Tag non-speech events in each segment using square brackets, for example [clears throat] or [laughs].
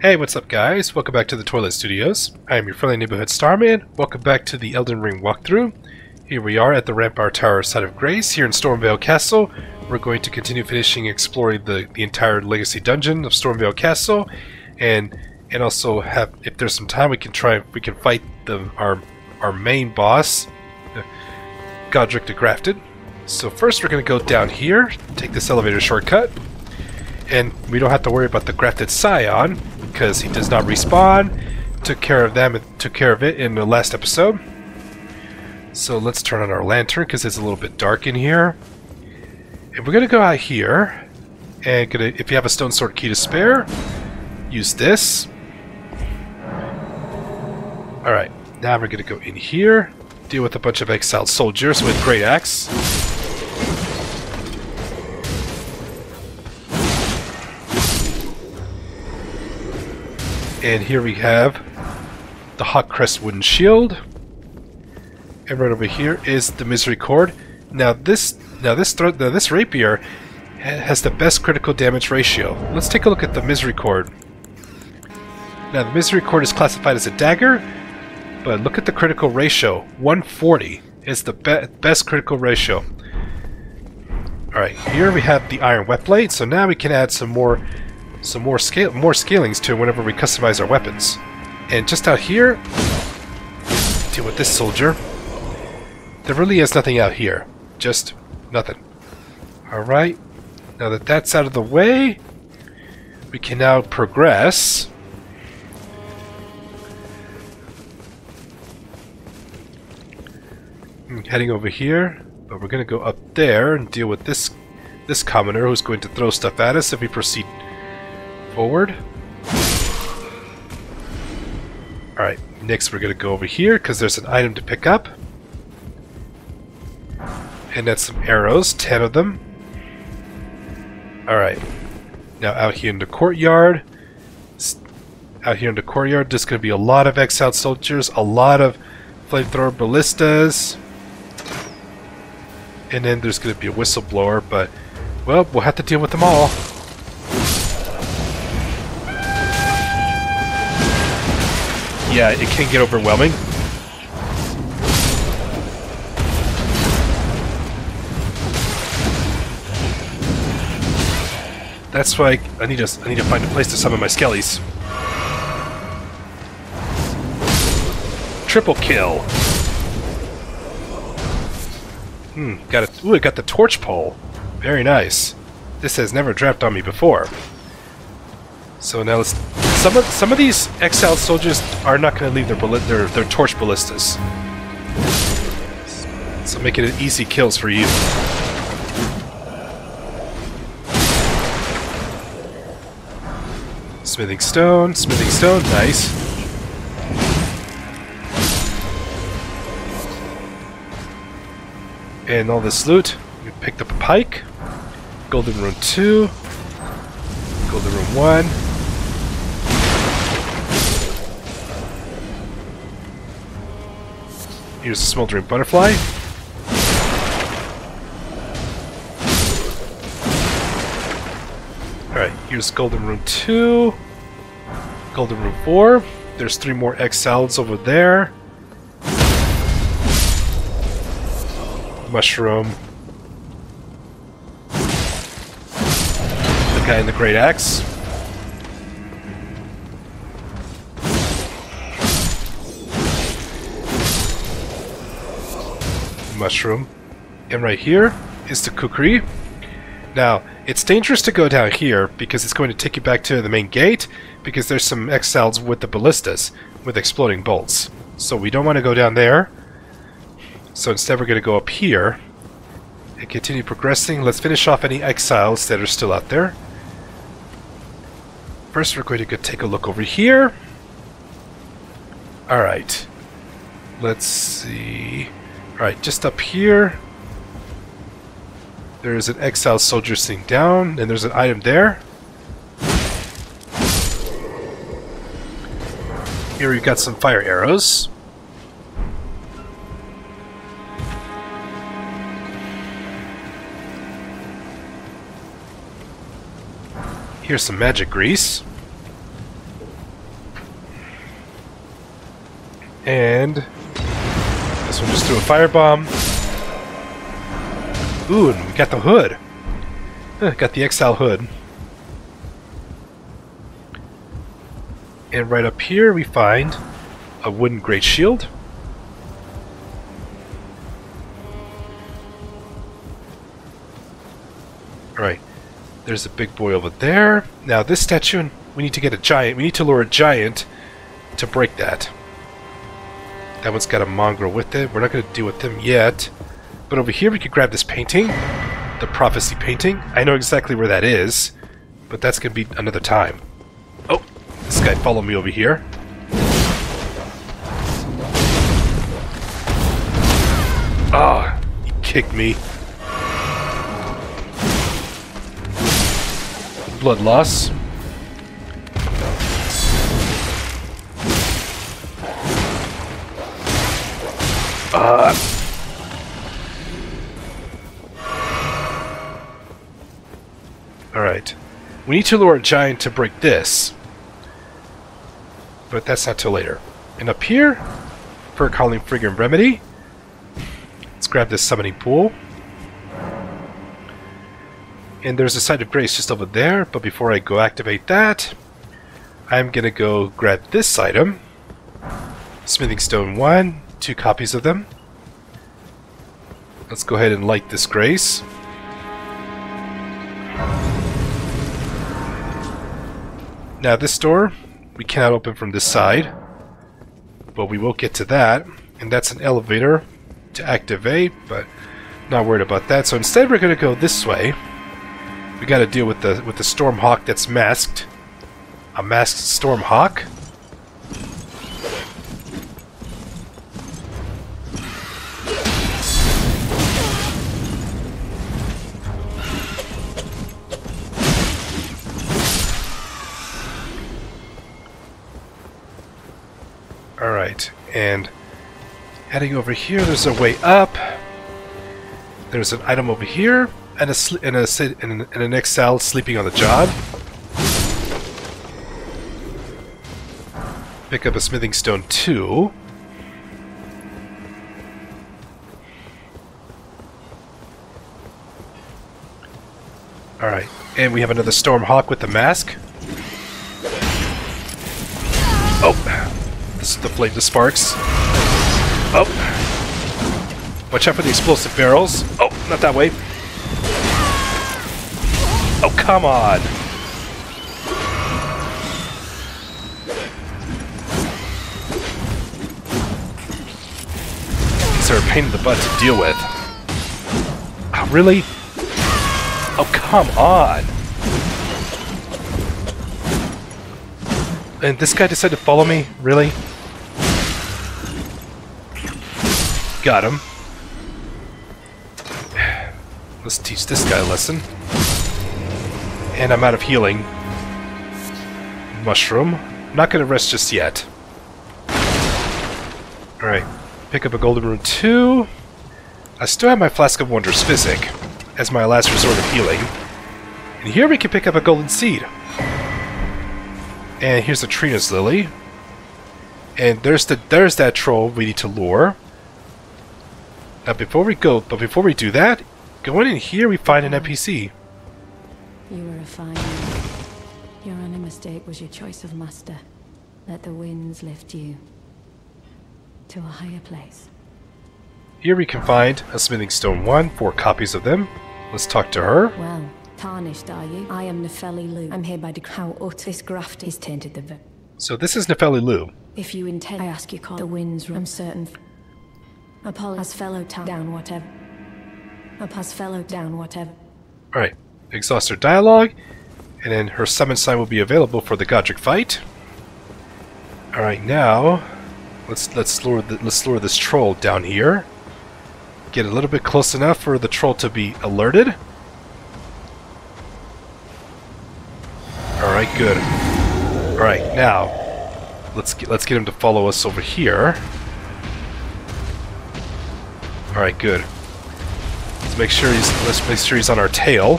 Hey, what's up guys? Welcome back to the Toilet Studios. I am your friendly neighborhood Starman. Welcome back to the Elden Ring walkthrough. Here we are at the Rampart Tower side of Grace, here in Stormveil Castle. We're going to continue finishing exploring the, the entire Legacy Dungeon of Stormveil Castle, and and also have, if there's some time, we can try, we can fight the our our main boss, Godrick the Grafted. So first we're going to go down here, take this elevator shortcut, and we don't have to worry about the Grafted Scion, because he does not respawn. Took care of them, took care of it in the last episode. So let's turn on our lantern, because it's a little bit dark in here. And we're going to go out here, and gonna, if you have a stone sword key to spare, use this. Alright, now we're going to go in here, deal with a bunch of exiled soldiers with Great Axe. And here we have the Hawk Crest wooden shield. And right over here is the Misericorde. Now this now this now this rapier has the best critical damage ratio. Let's take a look at the Misericorde. Now the Misericorde is classified as a dagger, but look at the critical ratio. 140 is the be best critical ratio. Alright, here we have the Iron Whetblade, so now we can add some more some more scale more scalings to whenever we customize our weapons. And just out here, deal with this soldier. There really is nothing out here. Just nothing. Alright. Now that that's out of the way, we can now progress. Hmm, heading over here, but we're going to go up there and deal with this this commoner who's going to throw stuff at us if we proceed forward. Alright, next we're going to go over here because there's an item to pick up. And that's some arrows, 10 of them. Alright, now out here in the courtyard. Out here in the courtyard, there's going to be a lot of exiled soldiers, a lot of flamethrower ballistas. And then there's going to be a whistleblower, but, well, we'll have to deal with them all. Yeah, it can get overwhelming. That's why I need to I need to find a place to summon my skellies. Triple kill. Hmm, got it. Ooh, I got the torch pole. Very nice. This has never dropped on me before. So now let's some of some of these exiled soldiers are not going to leave their bullet their their torch ballistas. So making it easy kills for you. Smithing stone, smithing stone, nice. And all this loot, we picked up a pike, golden rune 2, golden rune 1, Here's a smoldering butterfly. Alright, here's Golden Rune 2. Golden Rune 4. There's three more exileds over there. Mushroom. The guy in the Great Axe. Mushroom. And right here is the kukri. Now, it's dangerous to go down here because it's going to take you back to the main gate because there's some exiles with the ballistas with exploding bolts. So we don't want to go down there. So instead we're going to go up here and continue progressing. Let's finish off any exiles that are still out there. First we're going to go take a look over here. Alright. Let's see... Alright, just up here, there's an exiled soldier sitting down, and there's an item there. Here we've got some fire arrows. Here's some magic grease. And this one just threw a firebomb. Ooh, and we got the hood. got the Exile hood. And right up here we find a wooden great shield. Alright, there's a big boy over there. Now this statue, we need to get a giant. We need to lure a giant to break that. That one's got a mongrel with it. We're not going to deal with them yet. But over here we could grab this painting. The prophecy painting. I know exactly where that is. But that's going to be another time. Oh, this guy followed me over here. Ah, oh, he kicked me. Blood loss. We need to lure a giant to break this. But that's not till later. And up here, Furlcalling Finger Remedy, let's grab this summoning pool. And there's a site of grace just over there, but before I go activate that, I'm gonna go grab this item. Smithing Stone 1, two copies of them. Let's go ahead and light this grace. Now this door, we cannot open from this side, but we will get to that, and that's an elevator to activate, but not worried about that. So instead we're going to go this way. We got to deal with the with the Stormhawk that's masked. A masked Stormhawk. Alright, and heading over here, there's a way up. There's an item over here, and a, and a, and an, and an sleeping on the job. Pick up a smithing stone too. Alright, and we have another Stormhawk with the mask. Flame, the sparks. Oh. Watch out for the explosive barrels. Oh, not that way. Oh, come on. These are a pain in the butt to deal with. Oh, really? Oh, come on. And this guy decided to follow me? Really? Got him. Let's teach this guy a lesson. And I'm out of healing. Mushroom. Not gonna rest just yet. Alright. Pick up a golden rune 2. I still have my Flask of Wondrous Physic as my last resort of healing. And here we can pick up a golden seed. And here's the Trina's Lily. And there's the there's that troll we need to lure. Now before we go, but before we do that, going in here we find an NPC. You were a fine man. Your only mistake was your choice of master. Let the winds lift you to a higher place. Here we can find a smithing stone 1, four copies of them. Let's talk to her. Well, tarnished are you? I am Nepheli Loux. I'm here by declare how ut this graft is tainted the So this is Nepheli Loux. If you intend, I ask you call the winds. I'm certain Apollo has fellow down whatever. Has fellow down whatever. Alright. Exhaust her dialogue, and then her summon sign will be available for the Godrick fight. Alright, now let's let's lure the, let's lure this troll down here. Get a little bit close enough for the troll to be alerted. Alright, good. Alright, now let's get let's get him to follow us over here. Alright, good. Let's make sure he's let's make sure he's on our tail.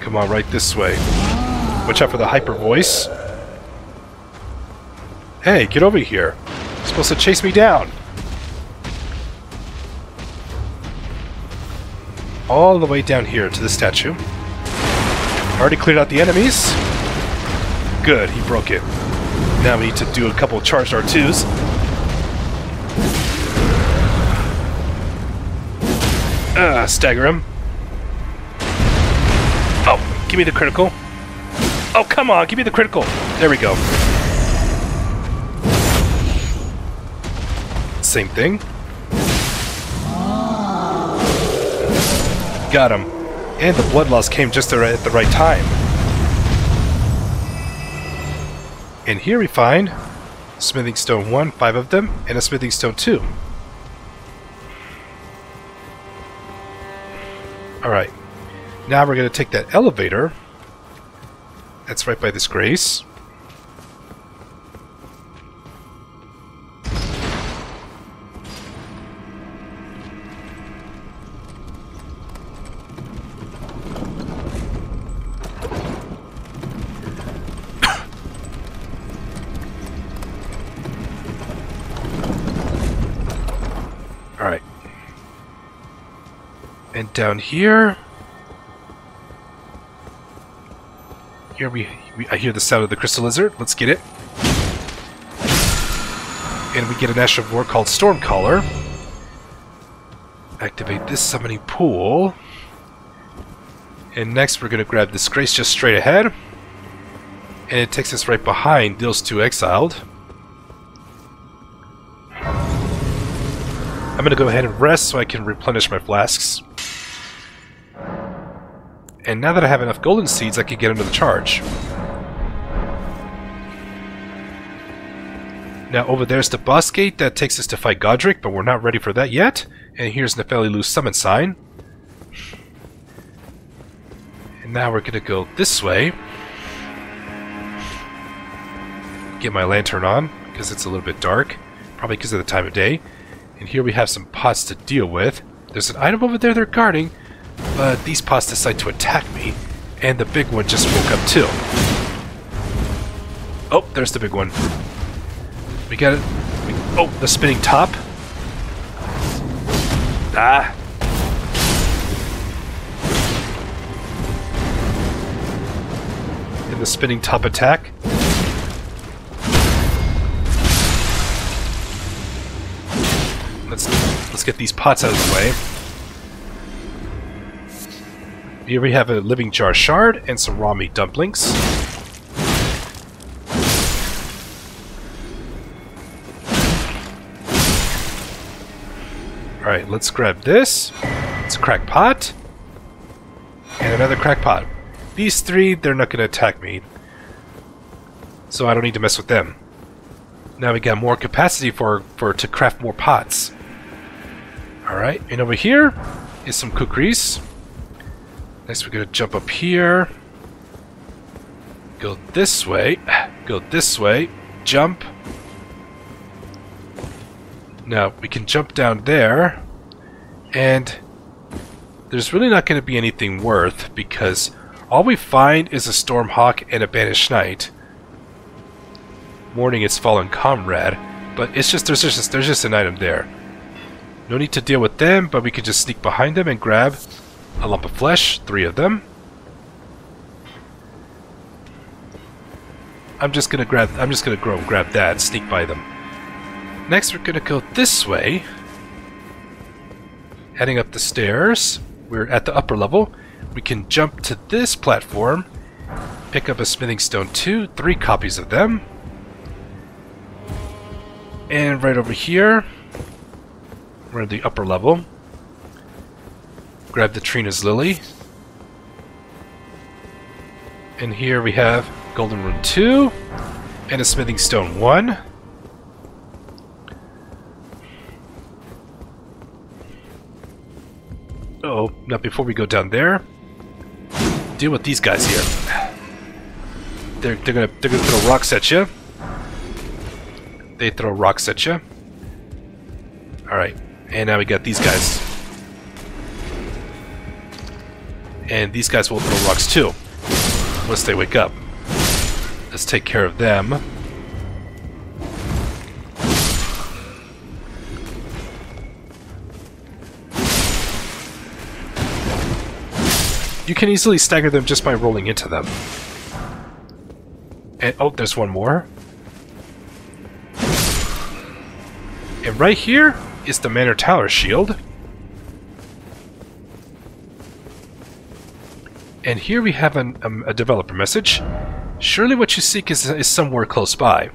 Come on, right this way. Watch out for the hyper voice. Hey, get over here. You're supposed to chase me down. All the way down here to the statue. Already cleared out the enemies. Good, he broke it. Now we need to do a couple of charged R2s. Ah, stagger him. Oh, give me the critical. Oh, come on, give me the critical. There we go. Same thing. Got him. And the blood loss came just at the right time. And here we find Smithing Stone 1, 5 of them, and a Smithing Stone 2. Alright. Now we're going to take that elevator. That's right by this grace. Down here... Here we, we... I hear the sound of the Crystal Lizard. Let's get it. And we get an Ash of War called Stormcaller. Activate this summoning pool. And next we're going to grab this Grace just straight ahead. And it takes us right behind Deals 2 Exiled. I'm going to go ahead and rest so I can replenish my flasks. And now that I have enough golden seeds, I can get into the charge. Now over there's the boss gate that takes us to fight Godrick, but we're not ready for that yet. And here's Nepheli Loux's summon sign. And now we're gonna go this way. Get my lantern on, because it's a little bit dark. Probably because of the time of day. And here we have some pots to deal with. There's an item over there they're guarding, but these pots decide to attack me, and the big one just woke up too. Oh, there's the big one. We got it. We, oh, the spinning top. Ah. And the spinning top attack. Let's let's get these pots out of the way. Here we have a living jar shard and some meat dumplings. Alright, let's grab this. It's a crack pot. And another crack pot. These three, they're not going to attack me. So I don't need to mess with them. Now we got more capacity for, for to craft more pots. Alright, and over here is some kukris. Next we're gonna jump up here. Go this way. Go this way. Jump. Now, we can jump down there. And there's really not going to be anything worth because all we find is a Stormhawk and a Banished Knight. Mourning its fallen comrade. But it's just there's just there's just an item there. No need to deal with them, but we can just sneak behind them and grab a lump of flesh, three of them. I'm just gonna grab I'm just gonna go grab that, sneak by them. Next we're gonna go this way. Heading up the stairs. We're at the upper level. We can jump to this platform, pick up a smithing stone 2, three copies of them. And right over here, we're at the upper level. Grab the Trina's Lily. And here we have Golden Rune 2 and a Smithing Stone 1. oh, now before we go down there, deal with these guys here. They're, they're gonna they're gonna throw rocks at you. They throw rocks at you. Alright, and now we got these guys. And these guys will throw rocks too. Once they wake up. Let's take care of them. You can easily stagger them just by rolling into them. And oh, there's one more. And right here is the Manor Tower shield. And here we have an, um, a developer message. Surely what you seek is, is somewhere close by.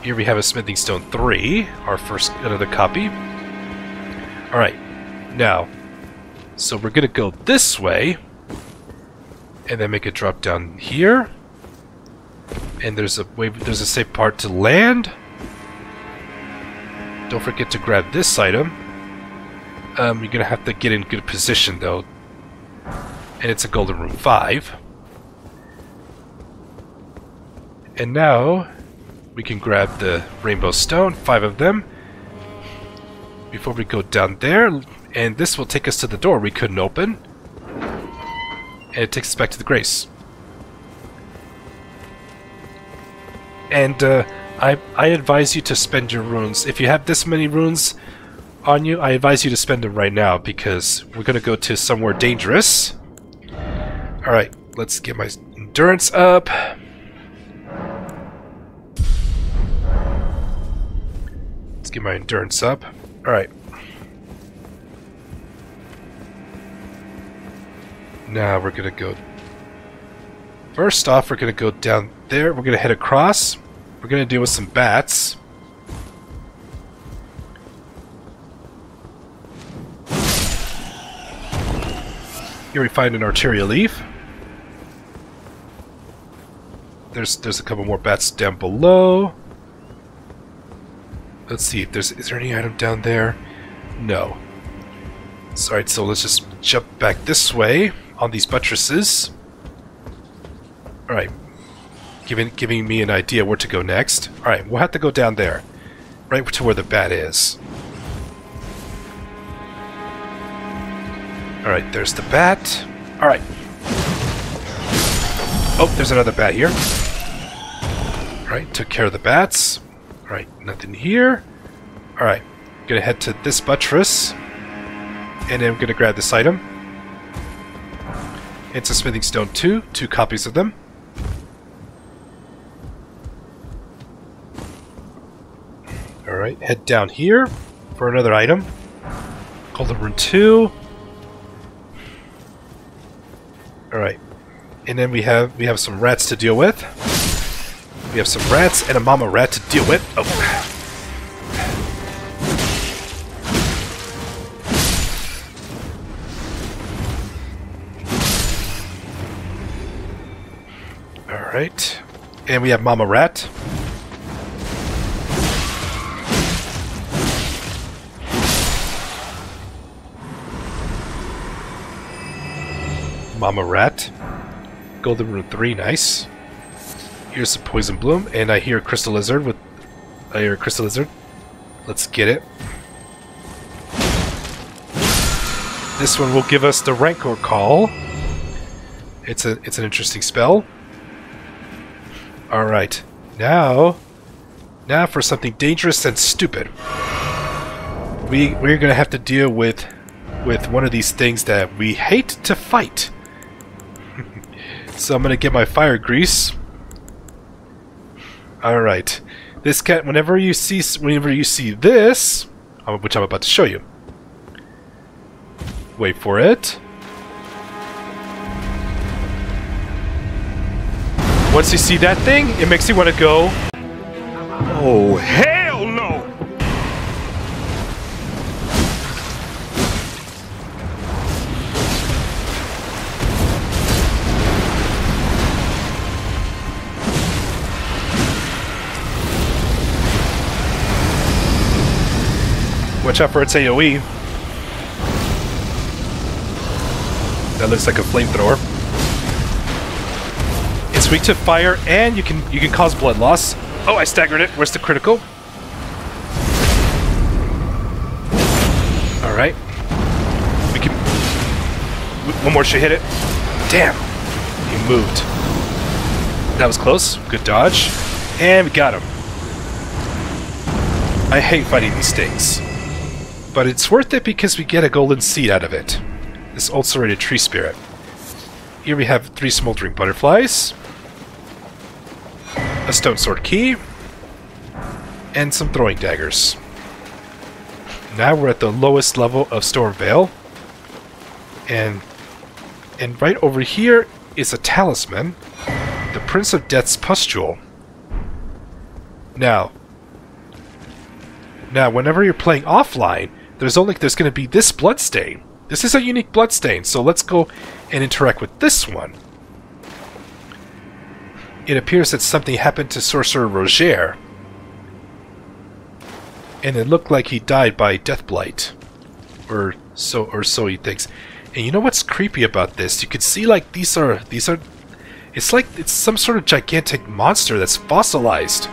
Here we have a Smithing Stone 3, our first another copy. Alright, now, so we're gonna go this way, and then make a drop down here. And there's a way, there's a safe part to land. Don't forget to grab this item. Um, you're gonna have to get in good position though. And it's a golden rune 5. And now we can grab the rainbow stone, five of them, before we go down there. And this will take us to the door we couldn't open. And it takes us back to the Grace. And uh, I, I advise you to spend your runes. If you have this many runes on you, I advise you to spend them right now because we're going to go to somewhere dangerous. Alright, let's get my endurance up. Let's get my endurance up. Alright. Now we're gonna go... First off, we're gonna go down there. We're gonna head across. We're gonna deal with some bats. Here we find an arterial leaf. There's there's a couple more bats down below. Let's see if there's is there any item down there? No. Alright, so let's just jump back this way on these buttresses. Alright. Giving giving me an idea where to go next. Alright, we'll have to go down there. Right to where the bat is. Alright, there's the bat. Alright. Oh, there's another bat here. Alright, took care of the bats. Alright, nothing here. Alright, gonna head to this buttress. And I'm gonna grab this item. It's a smithing stone 2, two copies of them. Alright, head down here for another item. Golden Rune 2. And then we have we have some rats to deal with. We have some rats and a mama rat to deal with. Oh. Alright. And we have Mama Rat. Mama Rat. Golden Rune 3, nice. Here's some Poison Bloom, and I hear Crystal Lizard with... I hear Crystal Lizard. Let's get it. This one will give us the Rancor Call. It's a it's an interesting spell. Alright. Now now for something dangerous and stupid. We we're gonna have to deal with with one of these things that we hate to fight. So I'm gonna get my fire grease. Alright. This cat whenever you see whenever you see this uh, which I'm about to show you. Wait for it. Once you see that thing, it makes you want to go. Oh, hell Watch out for its AoE. That looks like a flamethrower. It's weak to fire, and you can you can cause blood loss. Oh, I staggered it. Where's the critical? All right. We can. One more should hit it. Damn. He moved. That was close. Good dodge. And we got him. I hate fighting these things. But it's worth it because we get a golden seed out of it. This ulcerated tree spirit. Here we have three smoldering butterflies. A stone sword key. And some throwing daggers. Now we're at the lowest level of Stormveil. And and right over here is a talisman. The Prince of Death's Pustule. Now, now, whenever you're playing offline, there's only there's going to be this bloodstain. This is a unique bloodstain, so let's go and interact with this one. It appears that something happened to Sorcerer Roger, and it looked like he died by death blight, or so or so he thinks. And you know what's creepy about this? You can see like these are these are. It's like it's some sort of gigantic monster that's fossilized.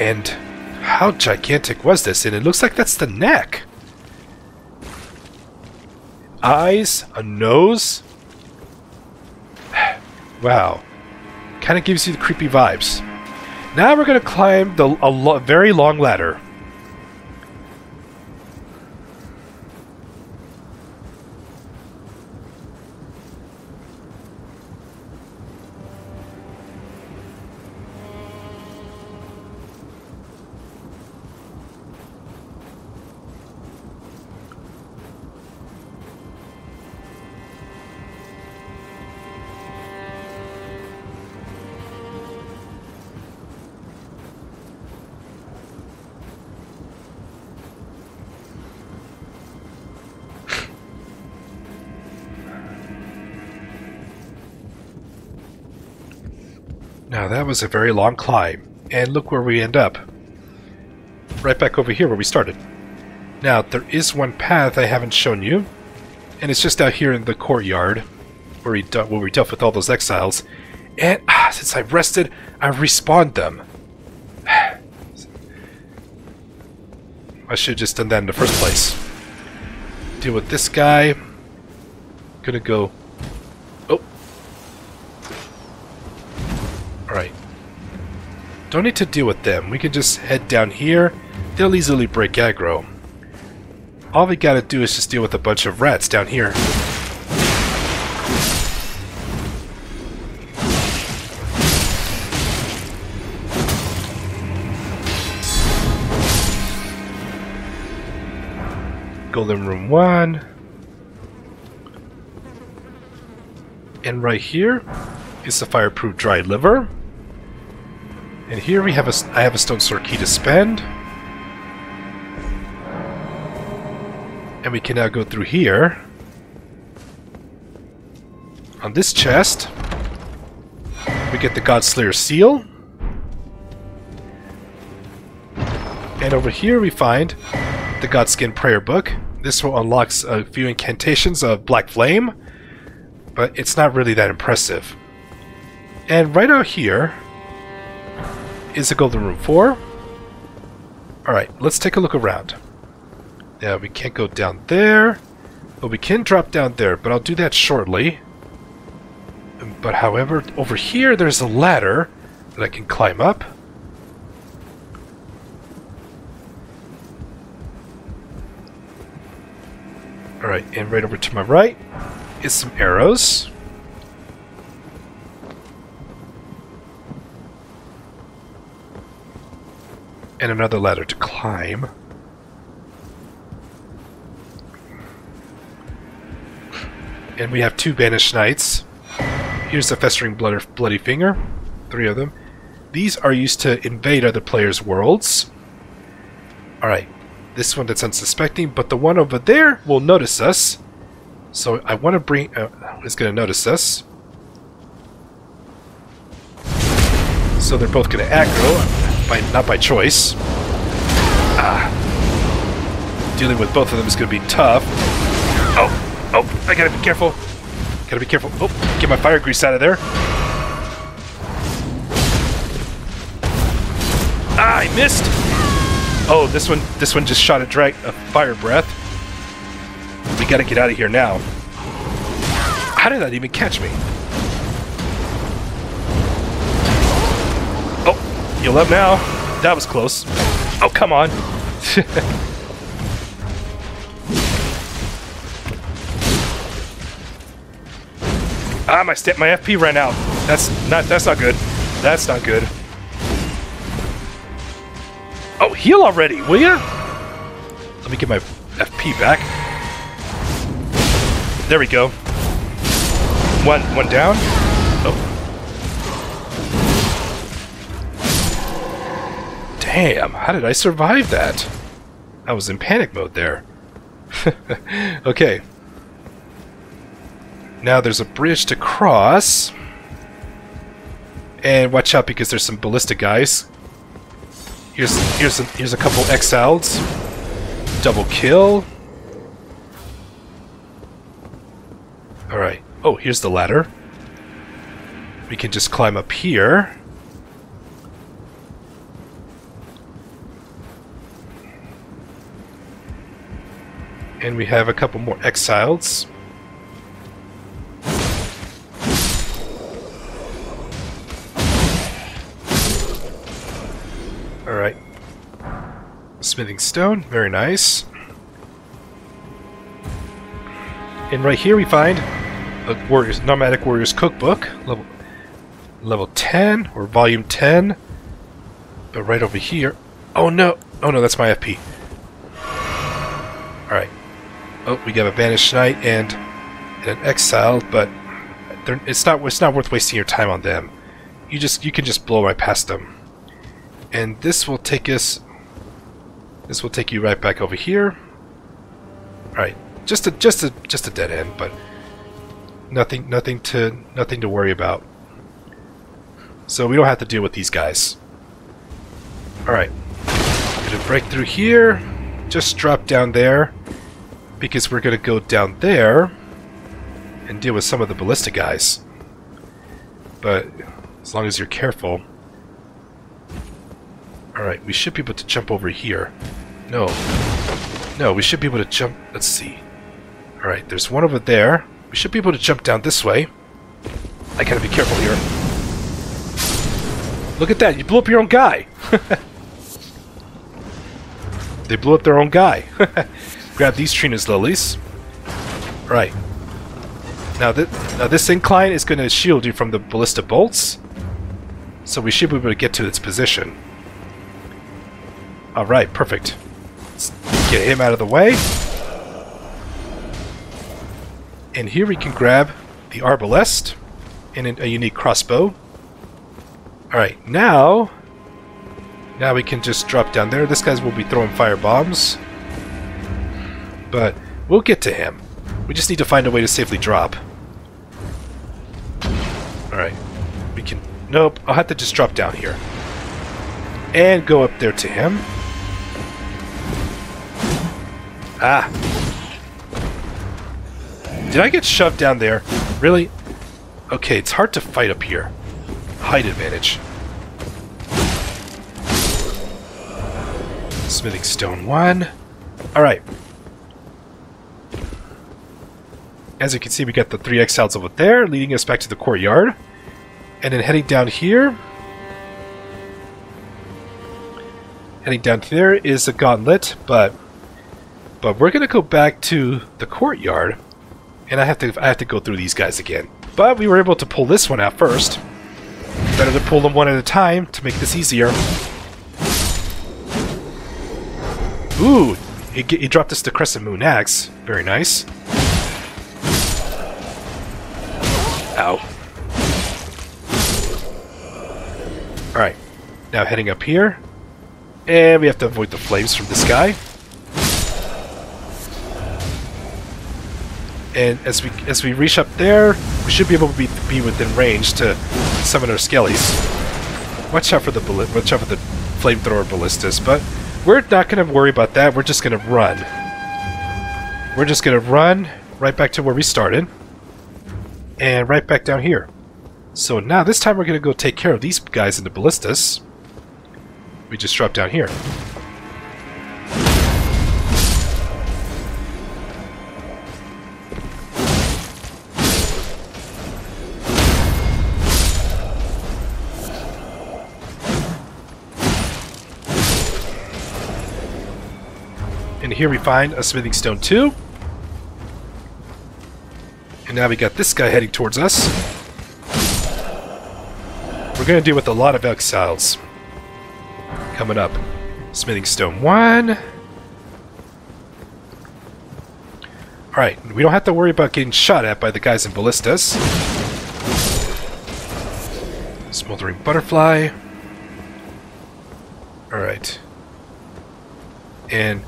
And how gigantic was this? And it looks like that's the neck. Eyes, a nose. [sighs] wow. Kind of gives you the creepy vibes. Now we're going to climb the a lo very long ladder. Now that was a very long climb, and look where we end up. Right back over here where we started. Now, there is one path I haven't shown you, and it's just out here in the courtyard, where we, where we dealt with all those exiles. And ah, since I rested, I respawned them. [sighs] I should have just done that in the first place. Deal with this guy. Gonna go Don't need to deal with them. We can just head down here. They'll easily break aggro. All we gotta do is just deal with a bunch of rats down here. Golden Rune 1. And right here is the fireproof dry liver. And here we have a, I have a stone sword key to spend. And we can now go through here. On this chest, we get the Godslayer seal. And over here we find the Godskin Prayer Book. This will unlock a few incantations of Black Flame, but it's not really that impressive. And right out here is a golden rune 4. Alright, let's take a look around. Yeah, we can't go down there. But we can drop down there, but I'll do that shortly. But however, over here there's a ladder that I can climb up. Alright, and right over to my right is some arrows. And another ladder to climb. And we have two banished knights. Here's the festering blood bloody finger. Three of them. These are used to invade other players' worlds. Alright. This one that's unsuspecting, but the one over there will notice us. So I want to bring... Uh, is going to notice us. So they're both going to aggro by not by choice. Ah. Dealing with both of them is going to be tough. Oh, oh, I gotta be careful. Gotta be careful. Oh, get my fire grease out of there. Ah, I missed. Oh, this one, this one just shot a drag, a fire breath. We gotta get out of here now. How did that even catch me? Heal up now. That was close. Oh, come on. [laughs] ah, my step, my FP ran out. That's not. That's not good. That's not good. Oh, heal already, will ya? Let me get my FP back. There we go. One, one down. Damn, how did I survive that? I was in panic mode there. [laughs] okay. Now there's a bridge to cross. And watch out because there's some ballista guys. Here's here's a, here's a couple exiled. Double kill. Alright. Oh, here's the ladder. We can just climb up here. And we have a couple more exiles. Alright. Smithing stone, very nice. And right here we find a Warriors Nomadic Warriors Cookbook, level level 10 or volume 10. But right over here. Oh no! Oh no, that's my FP. Alright. Oh, we got a Banished Knight and, an Exile, but it's not it's not worth wasting your time on them. You just you can just blow right past them. And this will take us this will take you right back over here. Alright. Just a just a just a dead end, but nothing nothing to nothing to worry about. So we don't have to deal with these guys. Alright. Gonna break through here. Just drop down there. Because we're gonna go down there and deal with some of the ballista guys. But as long as you're careful. Alright, we should be able to jump over here. No. No, we should be able to jump... Let's see. Alright, there's one over there. We should be able to jump down this way. I gotta be careful here. Look at that, you blew up your own guy! [laughs] they blew up their own guy. [laughs] Grab these Trina's lilies. Right. Now, th now this incline is going to shield you from the ballista bolts. So we should be able to get to its position. Alright, perfect. Let's get him out of the way. And here we can grab the arbalest and a unique crossbow. Alright, now... Now we can just drop down there. This guy's will be throwing fire bombs. But we'll get to him. We just need to find a way to safely drop. Alright. We can... Nope, I'll have to just drop down here. And go up there to him. Ah! Did I get shoved down there? Really? Okay, it's hard to fight up here. Height advantage. Smithing stone 1. Alright. As you can see, we got the three exiles over there, leading us back to the courtyard. And then heading down here... Heading down there is a gauntlet, but... But we're gonna go back to the courtyard. And I have to I have to go through these guys again. But we were able to pull this one out first. Better to pull them one at a time to make this easier. Ooh, he, he dropped us the Crescent Moon Axe. Very nice. Alright, now heading up here. And we have to avoid the flames from this guy. And as we as we reach up there, we should be able to be, be within range to summon our skellies. Watch out for the bullet. Watch out for the flamethrower ballistas. But we're not going to worry about that. We're just going to run. We're just going to run right back to where we started, and right back down here. So now this time we're going to go take care of these guys in the ballistas. We just drop down here. And here we find a smithing stone too. And now we got this guy heading towards us. We're going to deal with a lot of exiles. Coming up. Smithing stone 1. Alright, we don't have to worry about getting shot at by the guys in ballistas. Smoldering butterfly. Alright. And...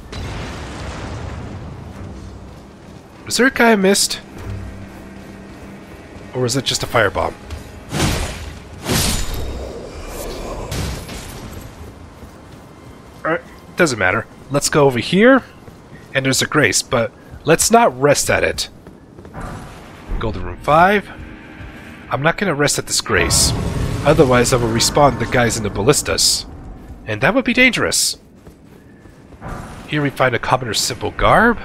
Was there a guy I missed? Or was it just a firebomb? Alright, doesn't matter. Let's go over here. And there's a grace, but let's not rest at it. Golden Rune 5. I'm not going to rest at this grace. Otherwise, I will respawn the guys in the ballistas. And that would be dangerous. Here we find a commoner's simple garb,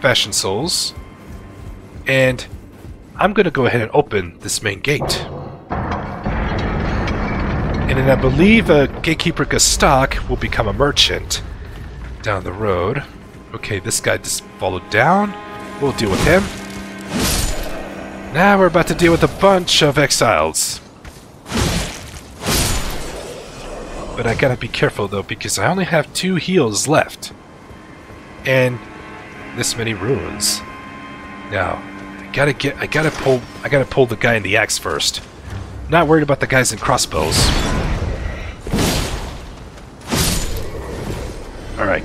fashion souls, and I'm going to go ahead and open this main gate. And then I believe a gatekeeper Gostoc will become a merchant down the road. Okay, this guy just followed down. We'll deal with him. Now we're about to deal with a bunch of exiles. But I gotta be careful though, because I only have two heals left. And this many runes. Now, gotta get I gotta pull I gotta pull the guy in the axe first. Not worried about the guys in crossbows. Alright.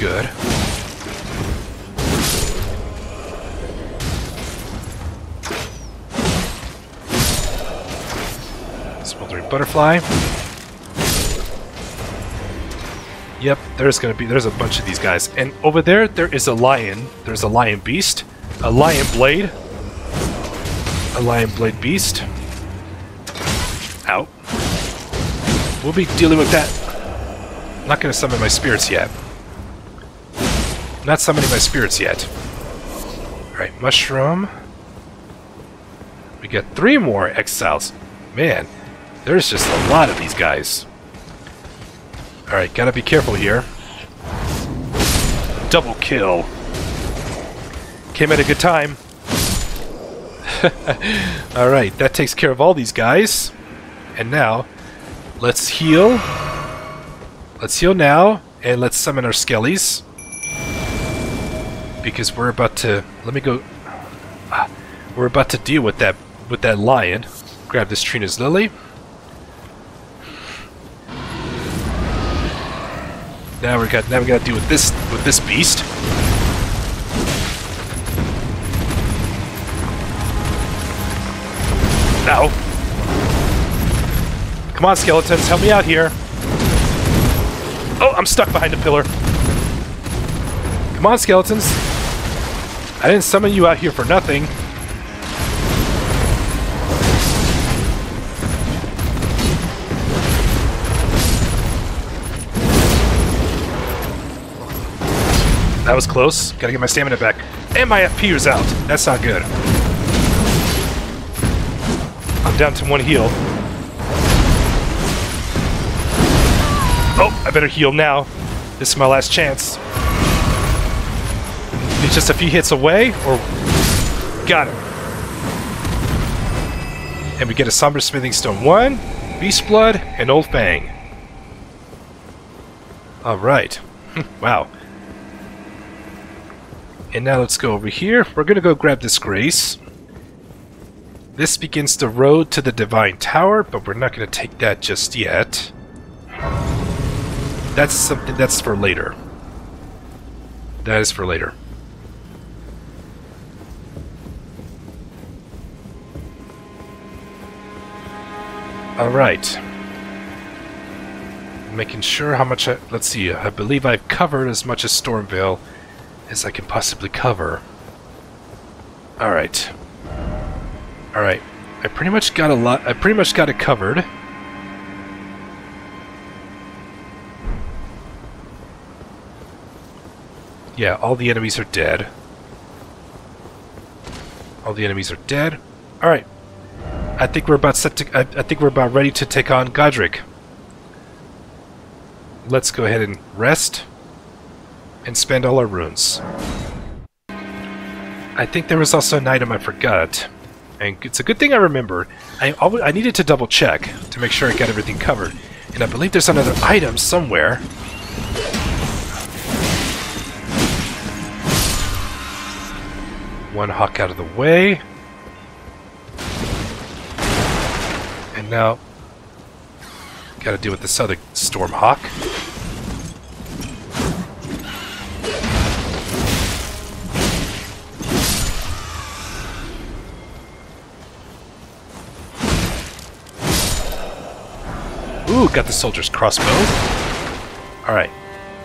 Good. Smoldering butterfly. Yep, there's gonna be there's a bunch of these guys. And over there there is a lion. There's a lion beast. A lion blade. A lion blade beast. Out. We'll be dealing with that. I'm not gonna summon my spirits yet. I'm not summoning my spirits yet. Alright, mushroom. We got three more exiles. Man, there's just a lot of these guys. Alright, gotta be careful here. Double kill. Came at a good time. [laughs] Alright, that takes care of all these guys. And now, let's heal. Let's heal now, and let's summon our skellies. Because we're about to... Let me go... Ah, we're about to deal with that with that lion. Grab this Trina's Lily. Now we got now we got to deal with this with this beast. Come on, skeletons, help me out here. Oh, I'm stuck behind a pillar. Come on, skeletons. I didn't summon you out here for nothing. That was close. Gotta get my stamina back. And my FP is out. That's not good. I'm down to one heal. Oh, I better heal now. This is my last chance. He's just a few hits away, or... Got him. And we get a Somber Smithing Stone 1, Beast Blood, and Old Fang. Alright. [laughs] wow. And now let's go over here. We're gonna go grab this Grace. This begins the road to the Divine Tower, but we're not gonna take that just yet. That's something that's for later. That is for later. Alright. Making sure how much I... Let's see, I believe I've covered as much as Stormveil as I can possibly cover. Alright. Alright. I pretty much got a lot... I pretty much got it covered. Yeah, all the enemies are dead. All the enemies are dead. Alright. I think we're about set to... I, I think we're about ready to take on Godrick. Let's go ahead and rest and spend all our runes. I think there was also an item I forgot, and it's a good thing I remembered. I always, I needed to double check to make sure I got everything covered, and I believe there's another item somewhere. One hawk out of the way. And now, gotta deal with this other storm hawk. Ooh, got the soldier's crossbow. Alright.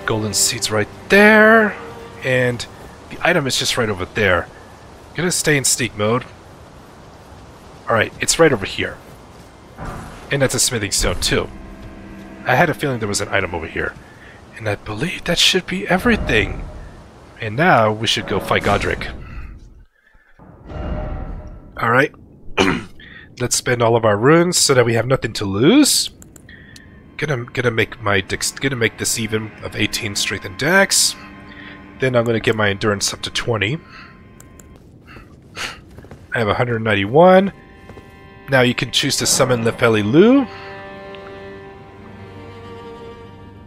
Golden seeds right there. And the item is just right over there. Gonna stay in sneak mode. Alright, it's right over here. And that's a smithing stone too. I had a feeling there was an item over here. And I believe that should be everything. And now we should go fight Godrick. Alright. [clears throat] Let's spend all of our runes so that we have nothing to lose. Gonna gonna make my dex gonna make this even of 18 strength and dex. Then I'm gonna get my endurance up to 20. I have 191. Now you can choose to summon Nepheli Loux.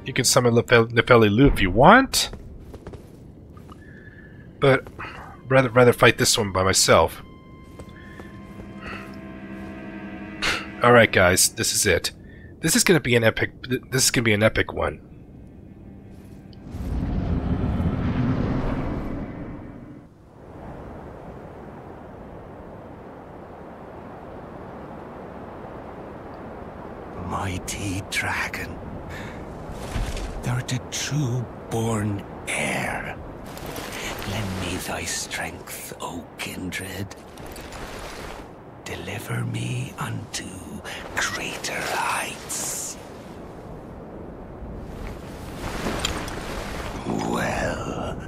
You can summon Nepheli Loux if you want. But rather rather fight this one by myself. Alright guys, this is it. This is going to be an epic. This is going to be an epic one. Mighty dragon, thou art a true born heir. Lend me thy strength, O kindred deliver me unto greater heights. Well.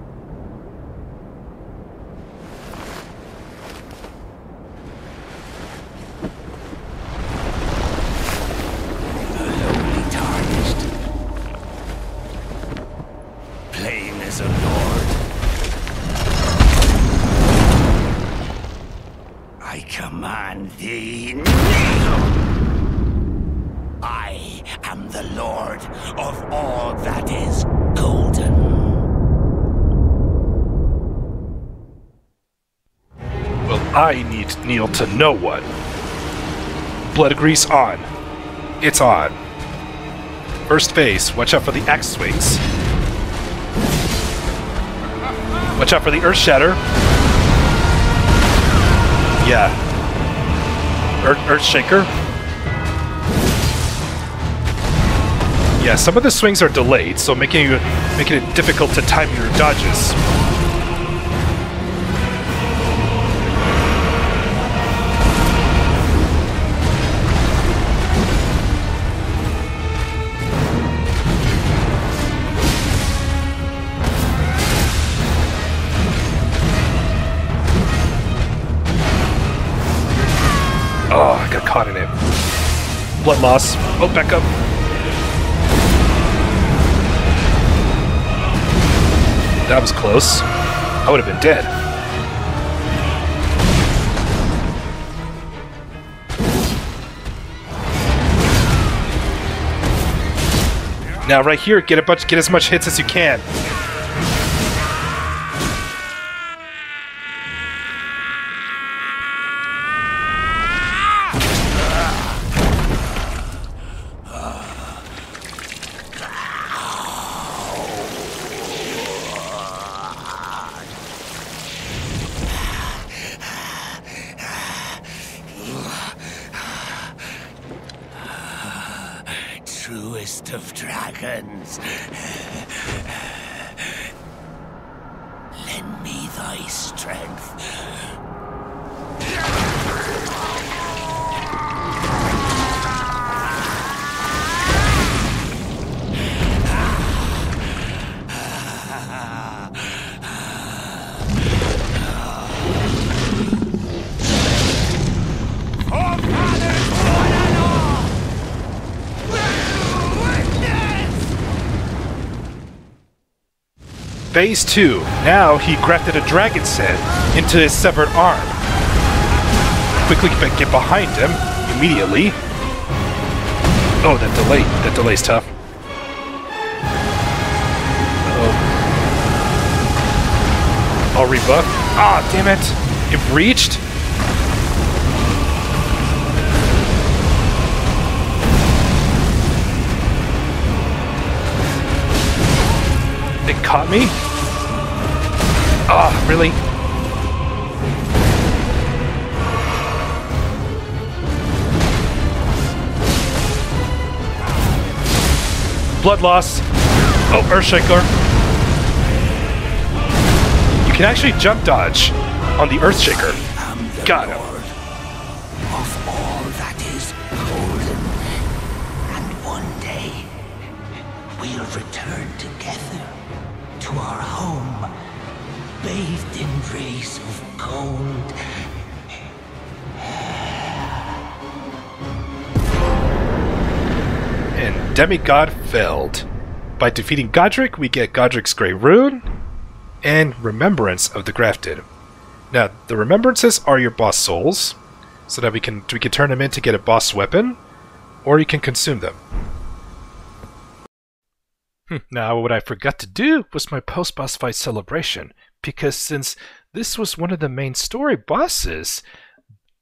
Kneel to no one. Blood grease on. It's on. First phase, watch out for the axe swings. Watch out for the earth shatter. Yeah. Earth, earth shaker. Yeah, some of the swings are delayed, so making you making it difficult to time your dodges. Blood loss. Oh, back up. That was close. I would have been dead. Now, right here, get a bunch, get as much hits as you can. Phase two. Now he grafted a dragon's head into his severed arm. Quickly get behind him immediately. Oh, that delay. That delay's tough. Oh. I'll rebuff. Ah, damn it! It breached? It caught me? Ah, really? Blood loss. Oh, Earthshaker. You can actually jump dodge on the Earthshaker. Got him. We'll return together to our home, bathed in rays of gold. and Demigod failed. By defeating Godrick, we get Godrick's Great Rune and Remembrance of the Grafted. Now, the Remembrances are your boss souls, so that we can we can turn them in to get a boss weapon, or you can consume them. Hmm, Now, what I forgot to do was my post-boss fight celebration, because since this was one of the main story bosses,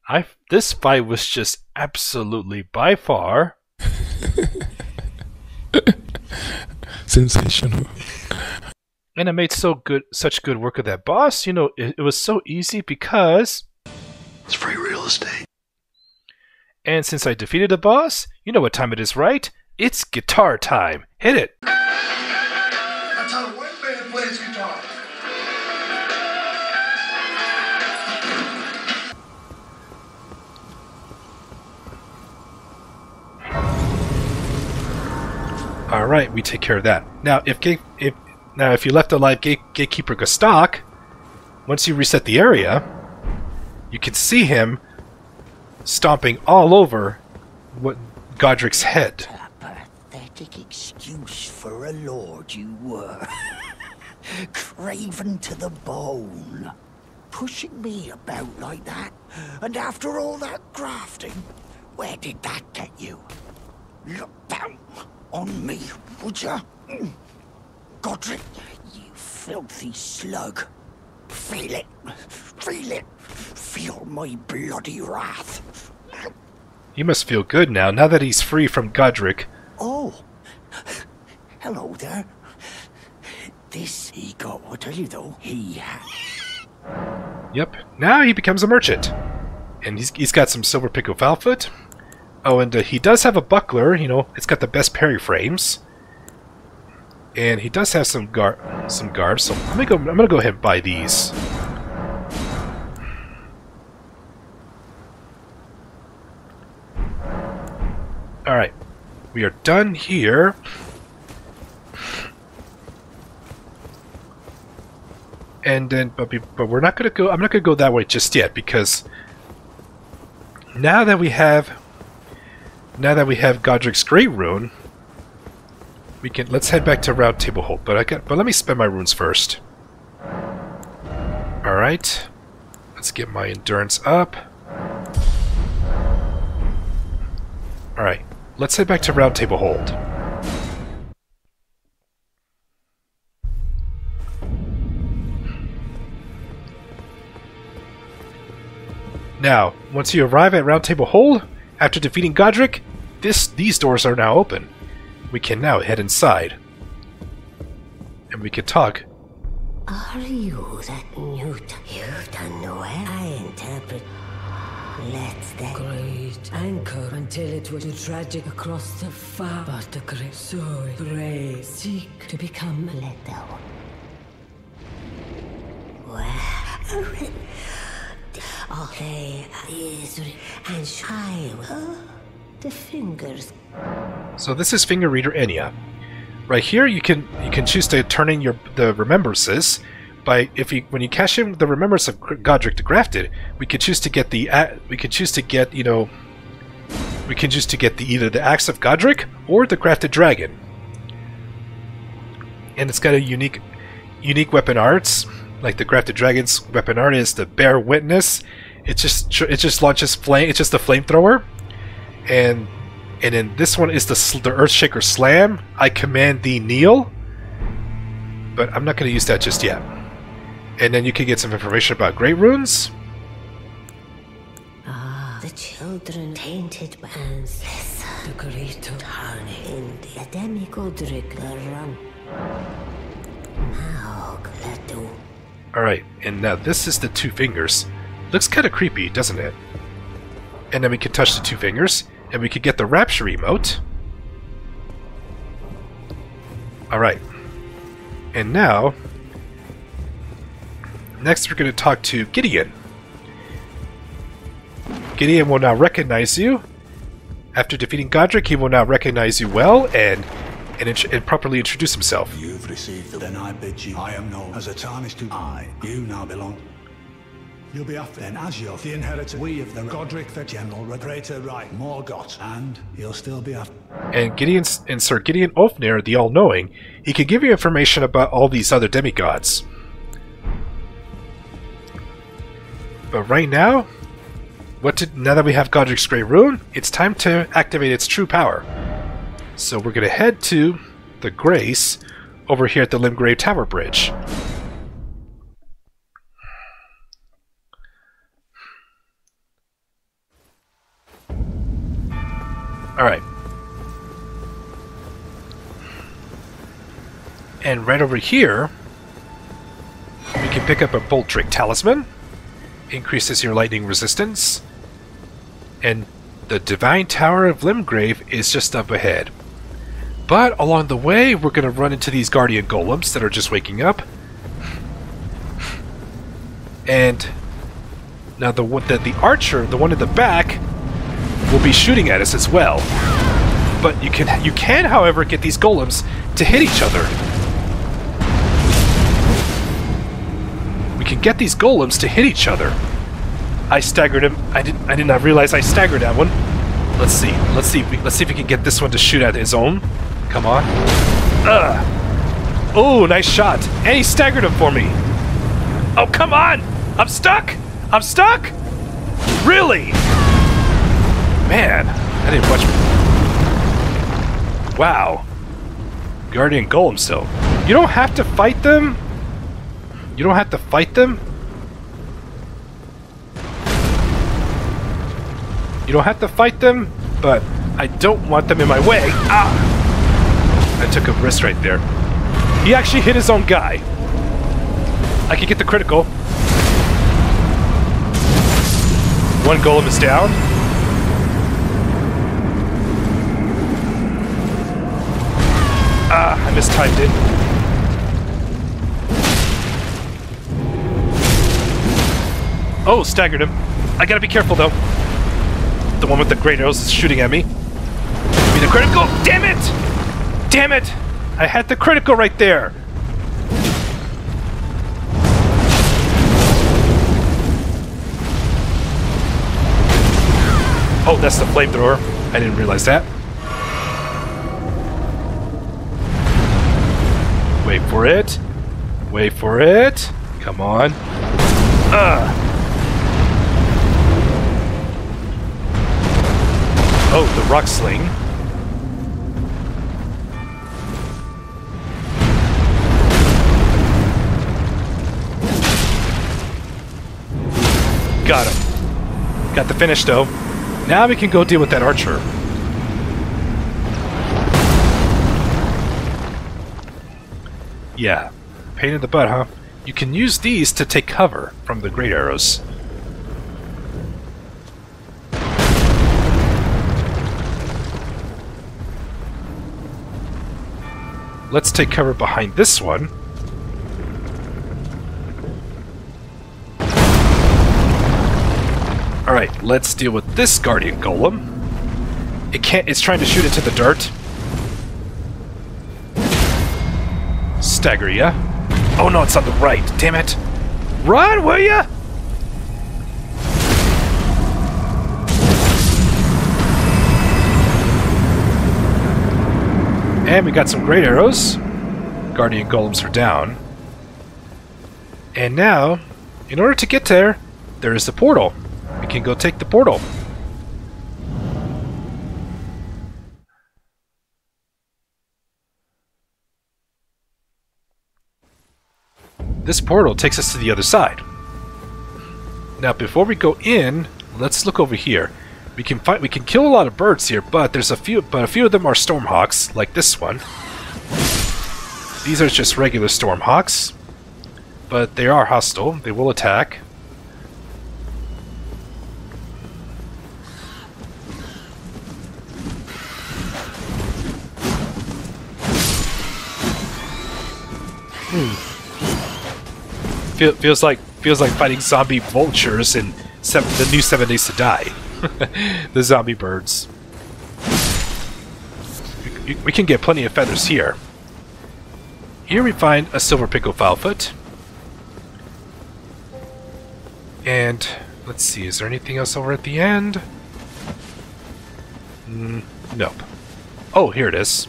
I this fight was just absolutely by far [laughs] Sensational. and I made so good, such good work of that boss. You know, it, it was so easy because, It's free real estate. and since I defeated the boss, you know what time it is, right? It's guitar time. Hit it. That's how man plays guitar. All right, we take care of that. Now, if gate, if now if you left alive gate, gatekeeper Gostoc, once you reset the area, you can see him stomping all over what Godrick's head. Pathetic excuse for a lord you were. [laughs] Craven to the bone. Pushing me about like that. And after all that grafting, where did that get you? Look down on me, would ya? Godrick, you filthy slug. Feel it. Feel it. Feel my bloody wrath. He must feel good now, now that he's free from Godrick. Oh, hello there. This he got, I tell you though, he. Yep. Now he becomes a merchant, and he's he's got some silver-pickled fowl foot. Oh, and uh, he does have a buckler. You know, it's got the best parry frames, and he does have some gar some garbs. So I'm gonna go. I'm gonna go ahead and buy these. All right, we are done here. And then but but we're not gonna go. I'm not gonna go that way just yet because now that we have now that we have Godrick's Great Rune, we can let's head back to Round Table Hold. But I got but let me spend my runes first. All right, let's get my endurance up. All right, let's head back to Round Table Now, once you arrive at Round Table Hold, after defeating Godrick, this these doors are now open. We can now head inside. And we can talk. Are you that Newt? You've done well. I interpret. Let's then. Great anchor until it was tragic across the far, but the great so brave seek to become Little. Well. [laughs] They is uh, and I will. The fingers. So this is Finger Reader Enya. Right here, you can you can choose to turn in your the remembrances by if you when you cash in the remembrance of Godrick the Grafted, we could choose to get the we can choose to get you know we can choose to get the either the axe of Godrick or the Grafted Dragon. And it's got a unique unique weapon arts, like the Grafted Dragon's weapon art is the Bear Witness. It just it just launches flame. It's just a flamethrower, and and then this one is the the Earthshaker Slam. I command thee kneel, but I'm not going to use that just yet. And then you can get some information about Great Runes. Ah, the children tainted by ancestors. The greater Turning in the demigodric the run. Now, Gladu. All right, and now this is the two fingers. Looks kind of creepy, doesn't it? And then we can touch the two fingers, and we can get the Rapture emote. All right, and now, next we're going to talk to Gideon. Gideon will now recognize you. After defeating Godrick, he will now recognize you well and and, int- and properly introduce himself. You've received the then I bid you. I am known as a tarnished to I. You now belong. You'll be after then as you're the inheritor. We of the Godrick the General Greater Right Morgoth. And you'll still be after and Gideon and Sir Gideon Ofnir, the All-Knowing, he can give you information about all these other demigods. But right now, what to, now that we have Godrick's Great Rune, it's time to activate its true power. So we're gonna head to the Grace over here at the Limgrave Tower Bridge. Alright. And right over here, we can pick up a Boltdrake Talisman. Increases your lightning resistance. And the Divine Tower of Limgrave is just up ahead. But along the way, we're going to run into these Guardian Golems that are just waking up. And now the the, the archer, the one in the back, will be shooting at us as well. But you can you can, however, get these golems to hit each other. We can get these golems to hit each other. I staggered him. I didn't. I did not realize I staggered that one. Let's see. Let's see. Let's see if we can get this one to shoot at his own. Come on. Ugh. Oh, nice shot. And he staggered him for me. Oh, come on! I'm stuck! I'm stuck! Really? Man, I didn't watch. Wow. Guardian Golem still. You don't have to fight them. You don't have to fight them. You don't have to fight them, but I don't want them in my way. Ah! I took a risk right there. He actually hit his own guy. I could get the critical. One golem is down. Ah, I mistimed it. Oh, staggered him. I gotta be careful though. The one with the great arrows is shooting at me. Me the critical. Damn it! Damn it! I had the critical right there. Oh, that's the flamethrower. I didn't realize that. Wait for it. Wait for it. Come on. Ugh. Oh, the rock sling. Got him. Got the finish though. Now we can go deal with that archer. Yeah, pain in the butt, huh? You can use these to take cover from the great arrows. Let's take cover behind this one. Alright, let's deal with this Guardian Golem. It can't- it's trying to shoot into the dirt. Stagger ya. Oh no, it's on the right. Damn it. Run, will ya? And we got some great arrows. Guardian golems are down. And now, in order to get there, there is the portal. We can go take the portal. This portal takes us to the other side. Now, before we go in, let's look over here. We can fight. We can kill a lot of birds here, but there's a few. But a few of them are stormhawks, like this one. These are just regular stormhawks, but they are hostile. They will attack. Feel, feels like feels like fighting zombie vultures in seven, the new Seven Days to Die. [laughs] the zombie birds. We, we can get plenty of feathers here. Here we find a silver-pickled fowl foot. And let's see, is there anything else over at the end? Mm, nope. Oh, here it is.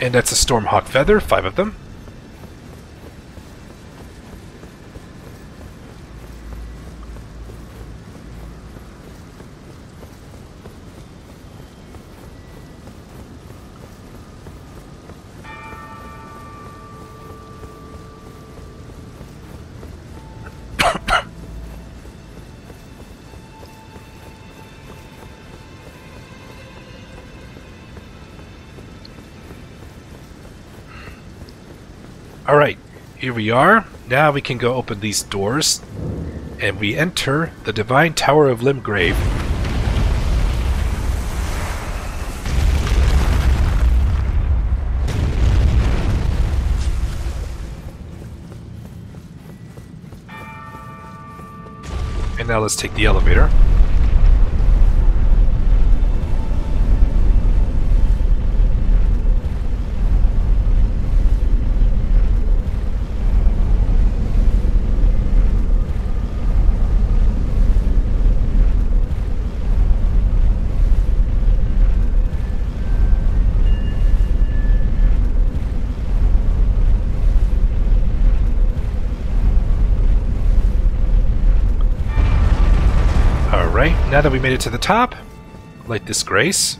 And that's a stormhawk feather, five of them. Alright, here we are. Now we can go open these doors. And we enter the Divine Tower of Limgrave. And now let's take the elevator. Alright, now that we made it to the top, light this grace.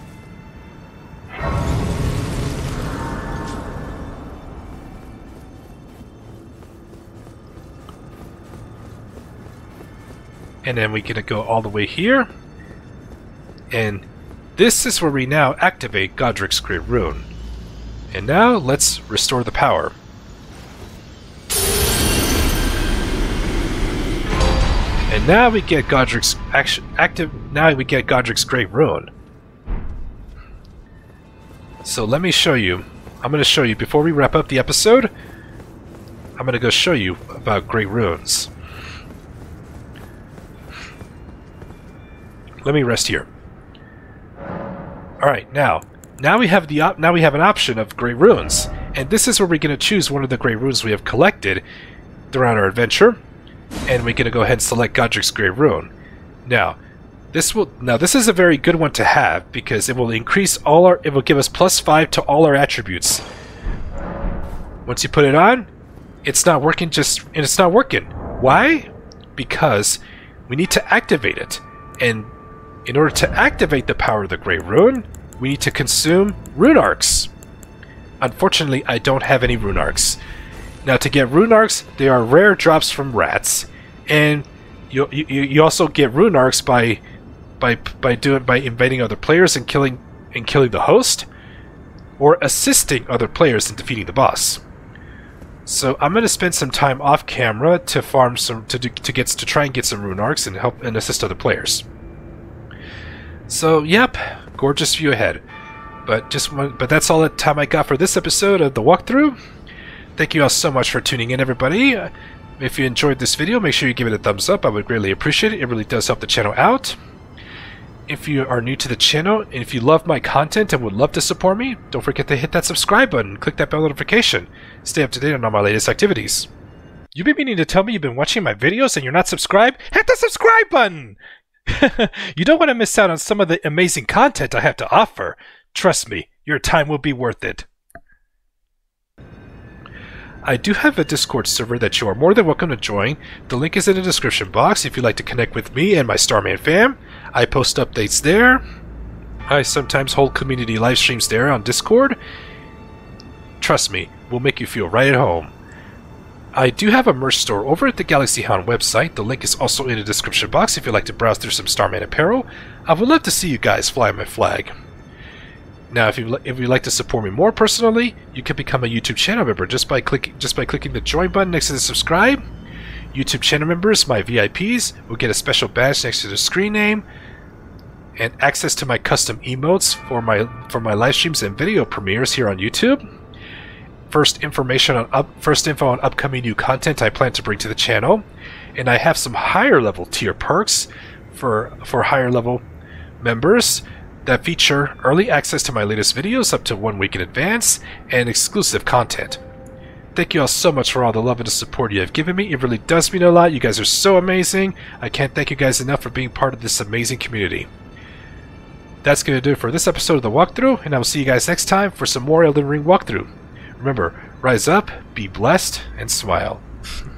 And then we're gonna go all the way here. And this is where we now activate Godrick's Great Rune. And now let's restore the power. And now we get Godrick's action, active. Now we get Godrick's Great Rune. So let me show you. I'm going to show you before we wrap up the episode. I'm going to go show you about Great Runes. Let me rest here. All right, now, now we have the now we have an option of Great Runes, and this is where we're going to choose one of the Great Runes we have collected throughout our adventure and we're gonna go ahead and select Godrick's Great Rune. Now, this will now this is a very good one to have because it will increase all our it will give us plus five to all our attributes. Once you put it on, it's not working just and it's not working. Why? Because we need to activate it. And in order to activate the power of the Great Rune, we need to consume rune arcs. Unfortunately, I don't have any rune arcs. Now, to get rune arcs, they are rare drops from rats, and you you, you also get rune arcs by by by doing by invading other players and killing and killing the host, or assisting other players in defeating the boss. So I'm going to spend some time off camera to farm some to do, to get to try and get some rune arcs and help and assist other players. So yep, gorgeous view ahead. But just but that's all the time I got for this episode of the walkthrough. Thank you all so much for tuning in, everybody. Uh, if you enjoyed this video, make sure you give it a thumbs up. I would greatly appreciate it. It really does help the channel out. If you are new to the channel, and if you love my content and would love to support me, don't forget to hit that subscribe button click that bell notification. Stay up to date on all my latest activities. You've been meaning to tell me you've been watching my videos and you're not subscribed? Hit the subscribe button! [laughs] you don't want to miss out on some of the amazing content I have to offer. Trust me, your time will be worth it. I do have a Discord server that you are more than welcome to join. The link is in the description box if you'd like to connect with me and my Starman fam. I post updates there. I sometimes hold community live streams there on Discord. Trust me, we'll make you feel right at home. I do have a merch store over at the Galaxy Hound website. The link is also in the description box if you'd like to browse through some Starman apparel. I would love to see you guys fly my flag. Now, if you if you'd like to support me more personally, you can become a YouTube channel member just by clicking just by clicking the join button next to the subscribe. YouTube channel members, my VIPs, will get a special badge next to the screen name and access to my custom emotes for my for my live streams and video premieres here on YouTube. First information on up first info on upcoming new content I plan to bring to the channel, and I have some higher level tier perks for for higher level members that feature early access to my latest videos up to one week in advance and exclusive content. Thank you all so much for all the love and the support you have given me. It really does mean a lot. You guys are so amazing. I can't thank you guys enough for being part of this amazing community. That's going to do it for this episode of the walkthrough, and I will see you guys next time for some more Elden Ring walkthrough. Remember, rise up, be blessed, and smile. [laughs]